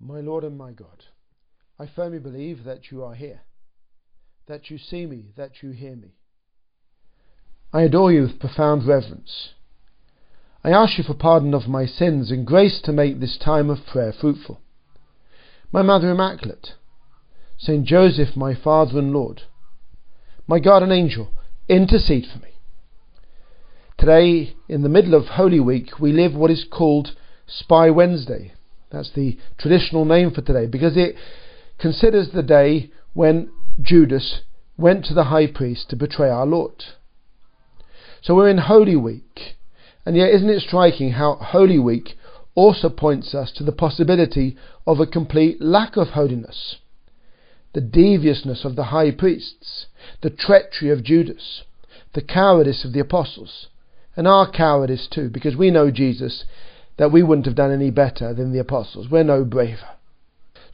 My Lord and my God, I firmly believe that you are here, that you see me, that you hear me. I adore you with profound reverence. I ask you for pardon of my sins and grace to make this time of prayer fruitful. My Mother Immaculate, Saint Joseph, my Father and Lord, my guardian angel, intercede for me. Today, in the middle of Holy Week, we live what is called Spy Wednesday. That's the traditional name for today because it considers the day when Judas went to the high priest to betray our Lord. So we're in Holy Week, and yet isn't it striking how Holy Week also points us to the possibility of a complete lack of holiness? The deviousness of the high priests, the treachery of Judas, the cowardice of the apostles, and our cowardice too, because we know Jesus that we wouldn't have done any better than the apostles. We're no braver.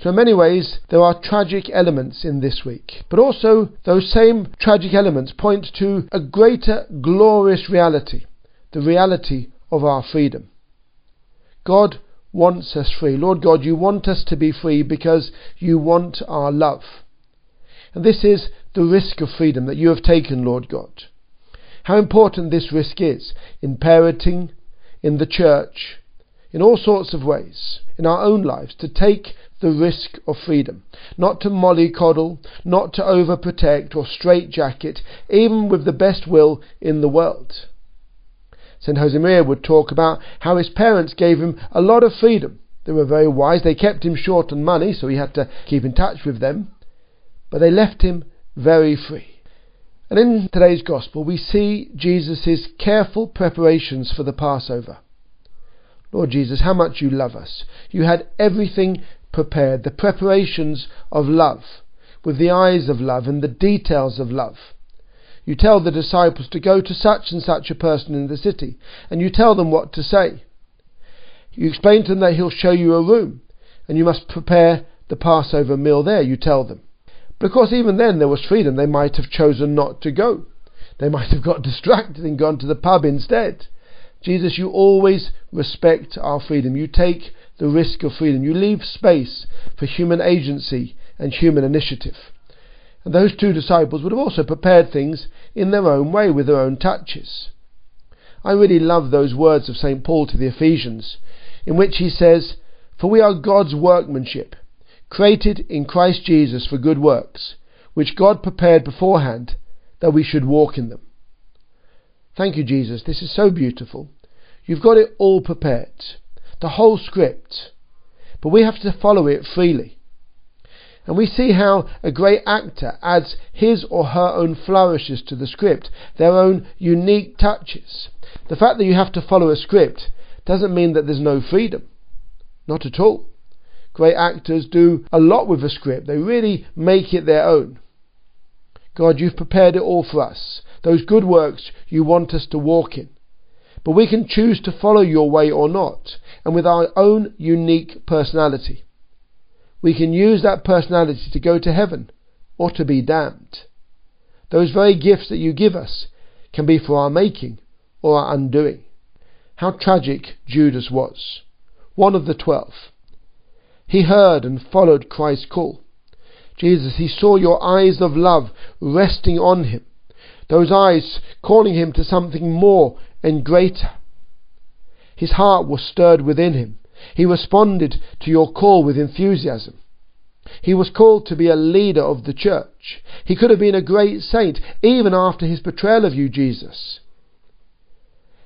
So, in many ways, there are tragic elements in this week, but also those same tragic elements point to a greater glorious reality the reality of our freedom. God wants us free. Lord God, you want us to be free because you want our love. And this is the risk of freedom that you have taken, Lord God. How important this risk is in parenting, in the church, in all sorts of ways in our own lives to take the risk of freedom, not to mollycoddle, not to overprotect or straitjacket, even with the best will in the world. St. Josemaria would talk about how his parents gave him a lot of freedom. They were very wise. They kept him short on money, so he had to keep in touch with them. But they left him very free. And in today's Gospel, we see Jesus' careful preparations for the Passover. Lord Jesus, how much you love us. You had everything prepared, the preparations of love, with the eyes of love and the details of love. You tell the disciples to go to such and such a person in the city, and you tell them what to say. You explain to them that he'll show you a room, and you must prepare the Passover meal there, you tell them. Course, even then there was freedom. They might have chosen not to go. They might have got distracted and gone to the pub instead. Jesus, you always respect our freedom. You take the risk of freedom. You leave space for human agency and human initiative. And those two disciples would have also prepared things in their own way with their own touches. I really love those words of St. Paul to the Ephesians, in which he says, For we are God's workmanship, created in Christ Jesus for good works, which God prepared beforehand that we should walk in them. Thank you, Jesus. This is so beautiful. You've got it all prepared, the whole script, but we have to follow it freely. And we see how a great actor adds his or her own flourishes to the script, their own unique touches. The fact that you have to follow a script doesn't mean that there's no freedom. Not at all. Great actors do a lot with a script, they really make it their own. God, you've prepared it all for us those good works you want us to walk in. But we can choose to follow your way or not, and with our own unique personality. We can use that personality to go to heaven or to be damned. Those very gifts that you give us can be for our making or our undoing. How tragic Judas was, one of the twelve. He heard and followed Christ's call. Jesus, he saw your eyes of love resting on him those eyes calling him to something more and greater. His heart was stirred within him. He responded to your call with enthusiasm. He was called to be a leader of the church. He could have been a great saint even after his betrayal of you, Jesus.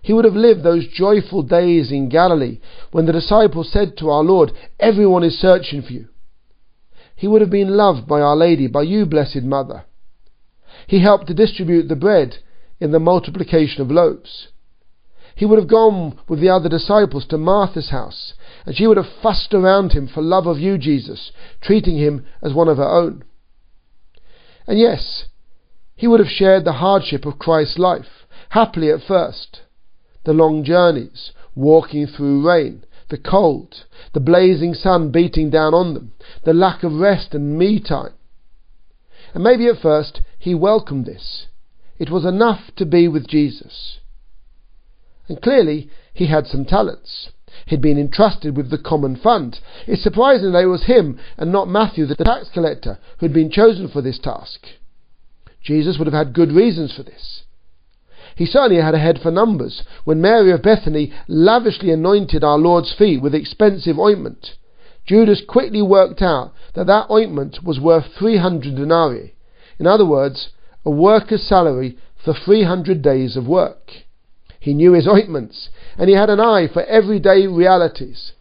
He would have lived those joyful days in Galilee when the disciples said to our Lord, Everyone is searching for you. He would have been loved by Our Lady, by you, Blessed Mother. He helped to distribute the bread in the multiplication of loaves. He would have gone with the other disciples to Martha's house, and she would have fussed around him for love of you, Jesus, treating him as one of her own. And yes, he would have shared the hardship of Christ's life, happily at first. The long journeys, walking through rain, the cold, the blazing sun beating down on them, the lack of rest and me time. And maybe at first he welcomed this. It was enough to be with Jesus. And clearly he had some talents. He'd been entrusted with the common fund. It's surprising that it was him and not Matthew, the tax collector, who'd been chosen for this task. Jesus would have had good reasons for this. He certainly had a head for numbers when Mary of Bethany lavishly anointed our Lord's feet with expensive ointment. Judas quickly worked out that that ointment was worth 300 denarii. In other words, a worker's salary for 300 days of work. He knew his ointments, and he had an eye for everyday realities.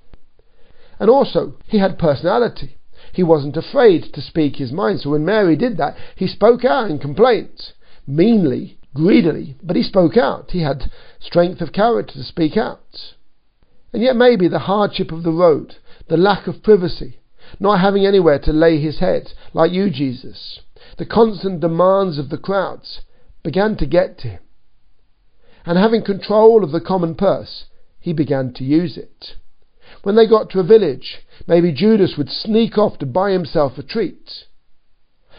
And also, he had personality. He wasn't afraid to speak his mind, so when Mary did that, he spoke out in complaint. Meanly, greedily, but he spoke out. He had strength of character to speak out. And yet, maybe the hardship of the road, the lack of privacy, not having anywhere to lay his head, like you, Jesus, the constant demands of the crowds, began to get to him. And having control of the common purse, he began to use it. When they got to a village, maybe Judas would sneak off to buy himself a treat.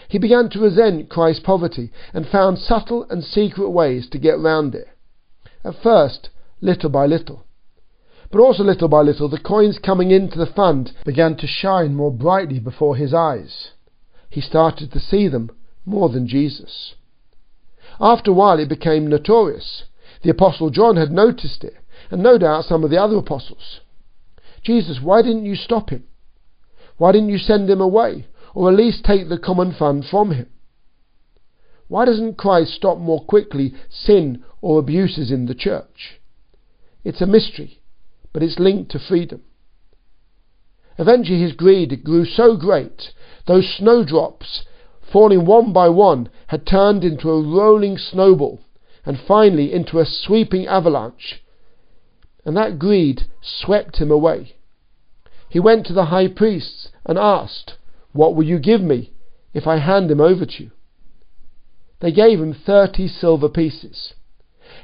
He began to resent Christ's poverty and found subtle and secret ways to get round it. At first, little by little. But also little by little, the coins coming into the fund began to shine more brightly before his eyes. He started to see them more than Jesus. After a while, it became notorious. The Apostle John had noticed it, and no doubt some of the other apostles. Jesus, why didn't you stop him? Why didn't you send him away, or at least take the common fund from him? Why doesn't Christ stop more quickly sin or abuses in the church? It's a mystery, but it's linked to freedom. Eventually his greed grew so great, those snowdrops, falling one by one, had turned into a rolling snowball and finally into a sweeping avalanche. And that greed swept him away. He went to the high priests and asked, What will you give me if I hand him over to you? They gave him thirty silver pieces.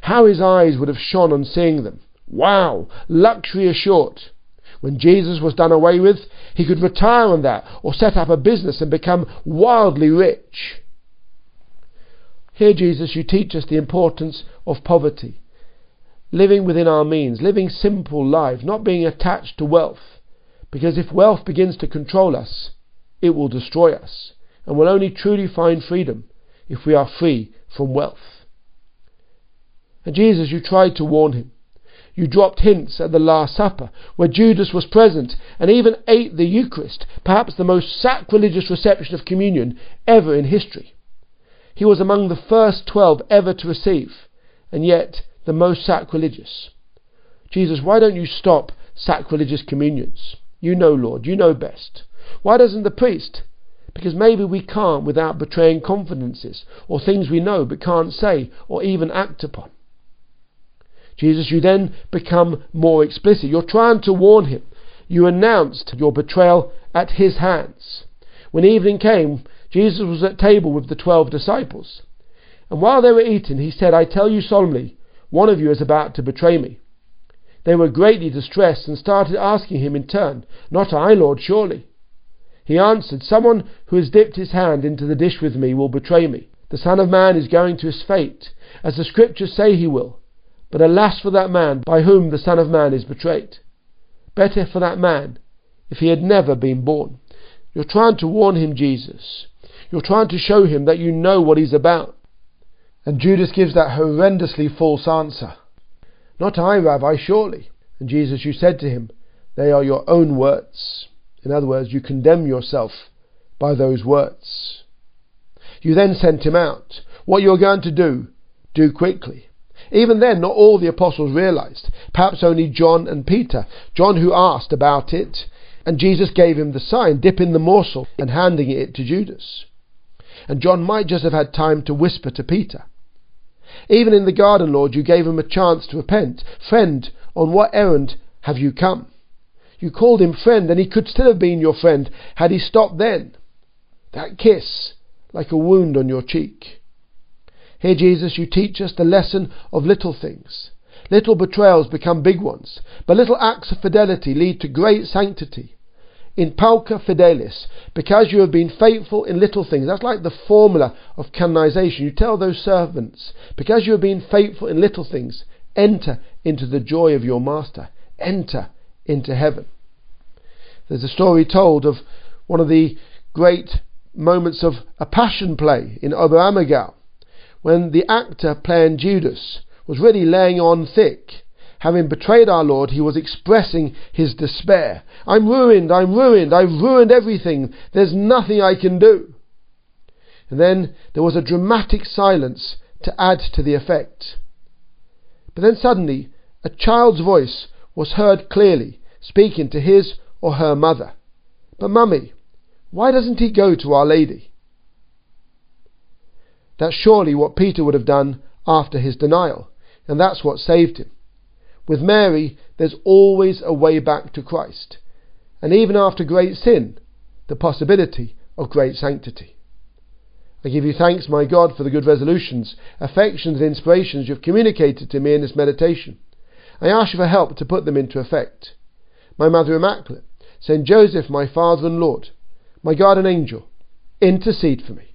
How his eyes would have shone on seeing them! Wow! Luxury assured. When Jesus was done away with, he could retire on that or set up a business and become wildly rich. Here, Jesus, you teach us the importance of poverty, living within our means, living simple lives, not being attached to wealth. Because if wealth begins to control us, it will destroy us, and we'll only truly find freedom if we are free from wealth. And Jesus, you tried to warn him. You dropped hints at the Last Supper, where Judas was present and even ate the Eucharist, perhaps the most sacrilegious reception of communion ever in history. He was among the first twelve ever to receive, and yet the most sacrilegious. Jesus, why don't you stop sacrilegious communions? You know, Lord, you know best. Why doesn't the priest? Because maybe we can't without betraying confidences or things we know but can't say or even act upon. Jesus, you then become more explicit. You're trying to warn him. You announced your betrayal at his hands. When evening came, Jesus was at table with the twelve disciples. And while they were eating, he said, I tell you solemnly, one of you is about to betray me. They were greatly distressed and started asking him in turn, Not I, Lord, surely. He answered, Someone who has dipped his hand into the dish with me will betray me. The Son of Man is going to his fate, as the Scriptures say he will. But alas for that man by whom the Son of Man is betrayed. Better for that man if he had never been born. You're trying to warn him, Jesus. You're trying to show him that you know what he's about. And Judas gives that horrendously false answer. Not I, Rabbi, surely. And Jesus, you said to him, They are your own words. In other words, you condemn yourself by those words. You then sent him out. What you're going to do, do quickly. Even then, not all the apostles realized. Perhaps only John and Peter. John, who asked about it, and Jesus gave him the sign, dipping the morsel and handing it to Judas. And John might just have had time to whisper to Peter. Even in the garden, Lord, you gave him a chance to repent. Friend, on what errand have you come? You called him friend, and he could still have been your friend had he stopped then. That kiss, like a wound on your cheek. Here, Jesus, you teach us the lesson of little things. Little betrayals become big ones, but little acts of fidelity lead to great sanctity. In pauca fidelis, because you have been faithful in little things. That's like the formula of canonization. You tell those servants, because you have been faithful in little things, enter into the joy of your master. Enter into heaven. There's a story told of one of the great moments of a passion play in Oberammergau, when the actor playing Judas was really laying on thick. Having betrayed our Lord, he was expressing his despair. I'm ruined, I'm ruined, I've ruined everything, there's nothing I can do. And then there was a dramatic silence to add to the effect. But then suddenly, a child's voice was heard clearly, speaking to his or her mother. But, Mummy, why doesn't he go to Our Lady? That's surely what Peter would have done after his denial, and that's what saved him. With Mary, there's always a way back to Christ, and even after great sin, the possibility of great sanctity. I give you thanks, my God, for the good resolutions, affections, and inspirations you have communicated to me in this meditation. I ask you for help to put them into effect. My Mother Immaculate, Saint Joseph, my Father and Lord, my guardian angel, intercede for me.